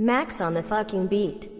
Max on the fucking beat.